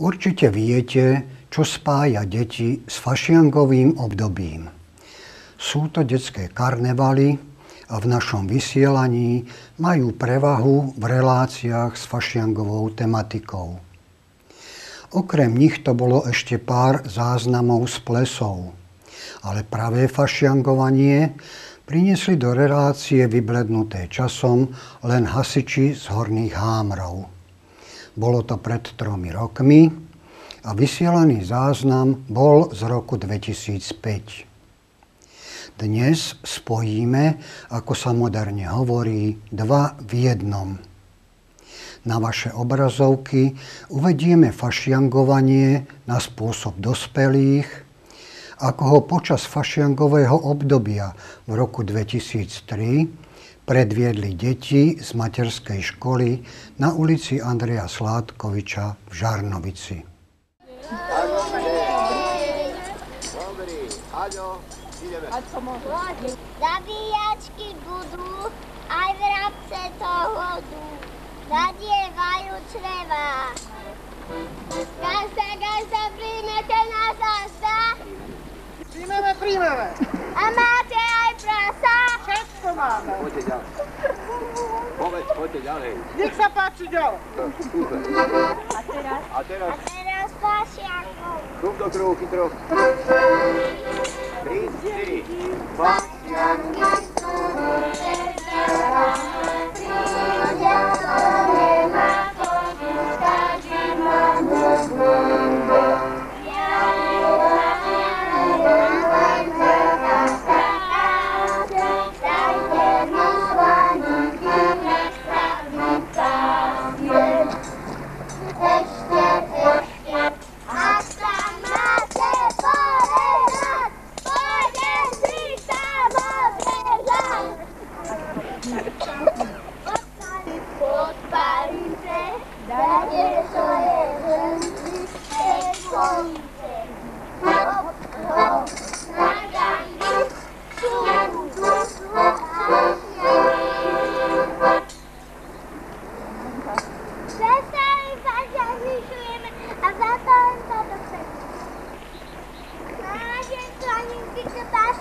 Určite viete, čo spája deti s fašiangovým obdobím. Sú to detské karnevaly a v našom vysielaní majú prevahu v reláciách s fašiangovou tematikou. Okrem nich to bolo ešte pár záznamov z plesov, ale pravé fašiangovanie priniesli do relácie vyblednuté časom len hasiči z horných hámrov. Bolo to pred tromi rokmi a vysielaný záznam bol z roku 2005. Dnes spojíme, ako sa moderne hovorí, dva v jednom. Na vaše obrazovky uvedieme fašiangovanie na spôsob dospelých, ako ho počas fašiangového obdobia v roku 2003 predviedli deti z materskej školy na ulici Andreja Sládkoviča v Žarnovici. Zabíjačky budú, aj vrabce to hodú. Nadievajú čreva. Gasa, gasa, príjmete na zasa. Príjmeme, príjmeme. A. Všetko máme. Poďte ďalej. Povedz, poďte ďalej. Nech sa páči ďalej. Super. A teraz? A teraz A teraz pašiankov. kruh do kruhu, chytro. Tri, štyri. Pasianky.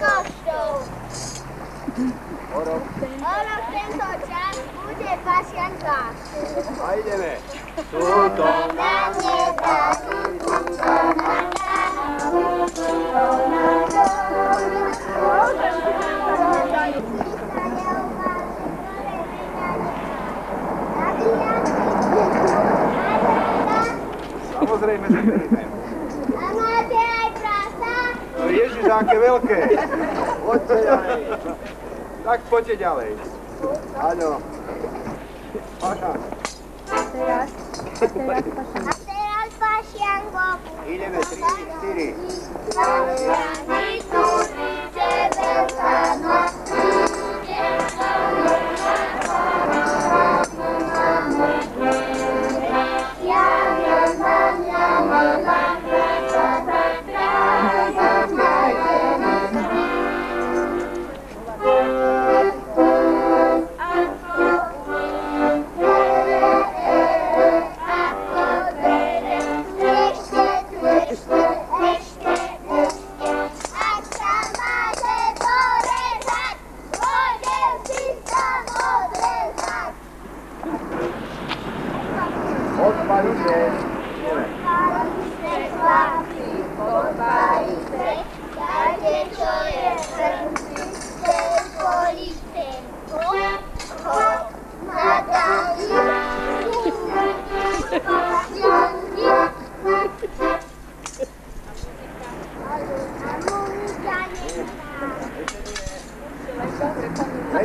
kością. Oraz ten to czas będzie pacjenta. Fajnie. Tu to nam nie da. Aké veľké. Poďte ďalej. Tak poďte ďalej. Áno. Paša. A teraz pašianko. Ideme 3, 4.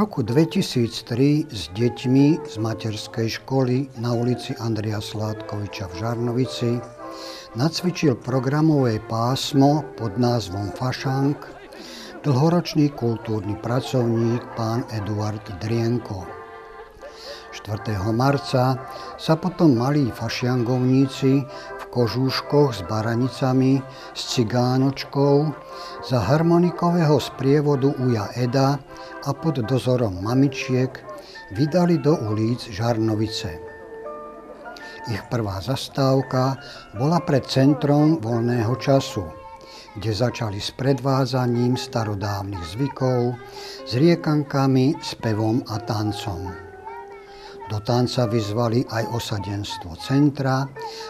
roku 2003 s deťmi z materskej školy na ulici Andreja Sládkoviča v Žarnovici nacvičil programové pásmo pod názvom Fašank dlhoročný kultúrny pracovník pán Eduard Drienko. 4. marca sa potom malí fašiangovníci v kožúškoch s baranicami, s cigánočkou za harmonikového sprievodu Uja Eda a pod dozorom mamičiek vydali do ulic Žarnovice. Ich prvá zastávka bola pred centrom voľného času, kde začali s predvádzaním starodávnych zvykov, s riekankami, spevom a tancom. Do tanca vyzvali aj osadenstvo centra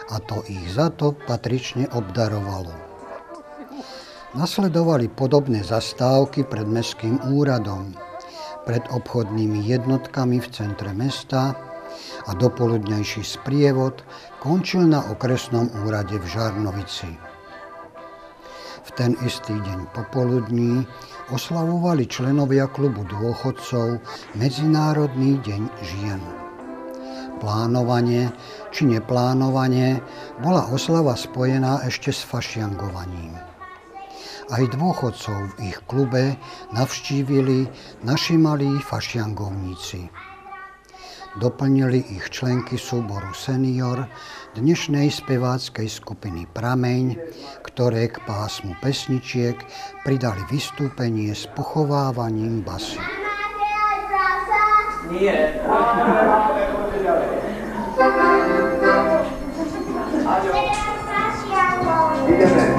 a to ich za to patrične obdarovalo. Nasledovali podobné zastávky pred mestským úradom, pred obchodnými jednotkami v centre mesta a dopoludnejší sprievod končil na okresnom úrade v Žarnovici. V ten istý deň popoludní oslavovali členovia klubu dôchodcov Medzinárodný deň žien plánovanie či neplánovanie bola oslava spojená ešte s fašiangovaním. Aj dôchodcov v ich klube navštívili naši malí fašiangovníci. Doplnili ich členky súboru Senior dnešnej speváckej skupiny Prameň, ktoré k pásmu pesničiek pridali vystúpenie s pochovávaním basy. Nie. Ideme.